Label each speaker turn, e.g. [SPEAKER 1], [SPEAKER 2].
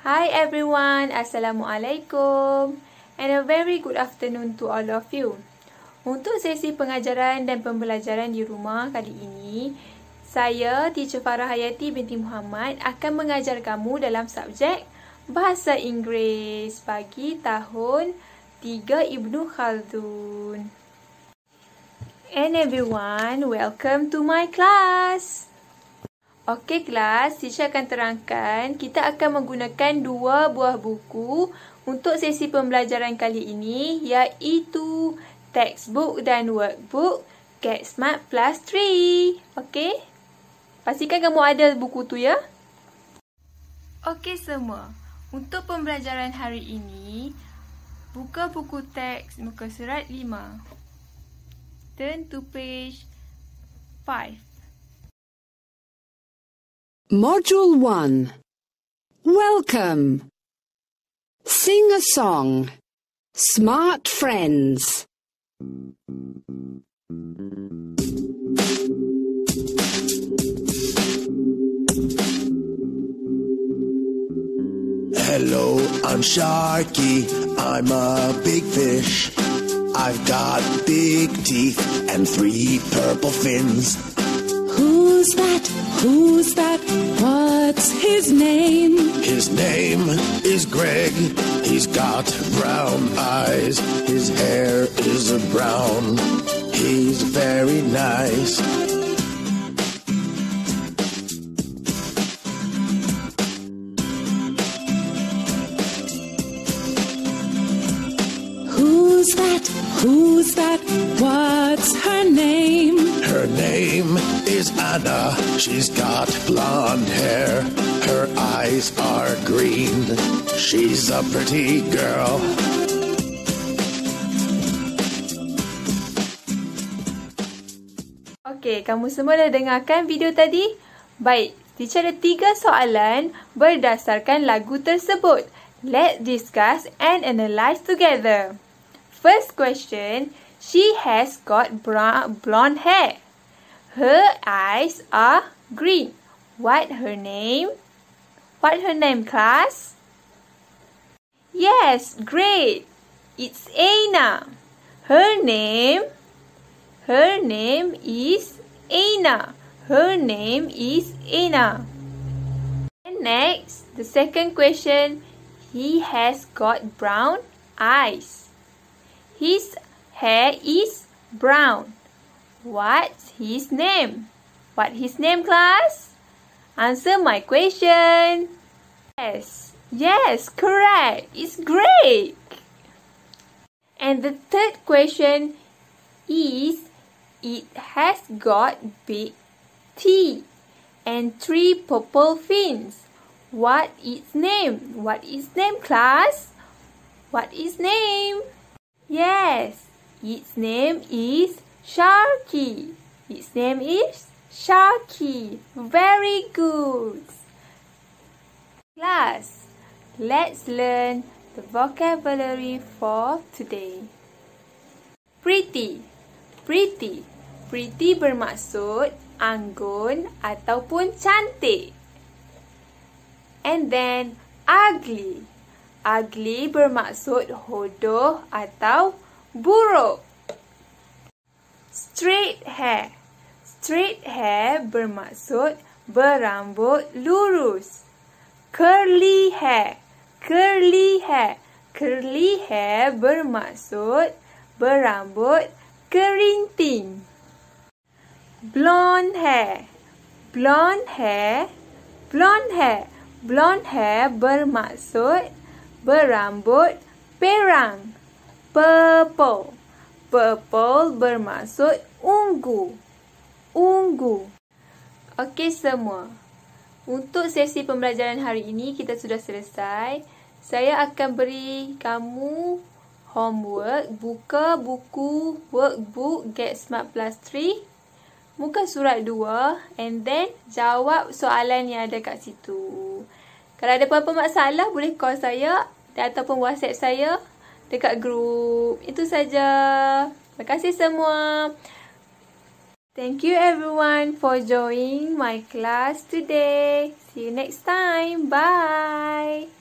[SPEAKER 1] Hi everyone, Assalamualaikum and a very good afternoon to all of you. Untuk sesi pengajaran dan pembelajaran di rumah kali ini, saya, Teacher Farah Hayati binti Muhammad akan mengajar kamu dalam subjek Bahasa Inggeris bagi tahun 3 Ibnu Khaldun. And everyone, welcome to my class. Okey kelas, teacher akan terangkan kita akan menggunakan dua buah buku untuk sesi pembelajaran kali ini iaitu textbook dan workbook Get Smart Plus 3. Okey? Pastikan kamu ada buku tu ya. Okey semua. Untuk pembelajaran hari ini, buka buku teks muka surat 5. Turn to page 5.
[SPEAKER 2] Module 1 Welcome. Sing a song. Smart Friends.
[SPEAKER 3] Hello, I'm Sharky. I'm a big fish. I've got big teeth and three purple fins.
[SPEAKER 2] Who's that? Who's that? What's his name?
[SPEAKER 3] His name is Greg. He's got brown eyes. His hair is a brown. He's very nice.
[SPEAKER 2] Who's that? Who's that? What's her name?
[SPEAKER 3] Her name is Anna. She's got blonde hair. Her eyes are green. She's a pretty girl.
[SPEAKER 1] Okey, kamu semua dah dengarkan video tadi? Baik, teacher ada tiga soalan berdasarkan lagu tersebut. Let's discuss and analyze together. First question, she has got brown, blonde hair. Her eyes are green. What her name? What her name, class? Yes, great. It's Aina. Her name? Her name is Aina. Her name is Aina. And next, the second question. He has got brown eyes. His hair is brown. What's his name? What his name, class? Answer my question. Yes, yes, correct. It's great. And the third question is it has got big teeth and three purple fins. What its name? What is name, class? What is name? Yes, its name is Sharky. Its name is Sharky. Very good. Class, let's learn the vocabulary for today. Pretty. Pretty. Pretty bermaksud anggun ataupun cantik. And then ugly. Ugly bermaksud hodoh atau buruk. Straight hair. Straight hair bermaksud berambut lurus. Curly hair. Curly hair. Curly hair bermaksud berambut kerinting. Blonde hair. Blonde hair. Blonde hair. Blonde hair bermaksud berambut perang. Purple. Purple bermaksud ungu. Ungu. Okey semua. Untuk sesi pembelajaran hari ini kita sudah selesai. Saya akan beri kamu homework. Buka buku workbook Get Smart Plus 3 muka surat 2 and then jawab soalan yang ada kat situ. Kalau ada apa-apa masalah boleh call saya ataupun WhatsApp saya dekat group. Itu saja. Terima kasih semua. Thank you everyone for joining my class today. See you next time. Bye.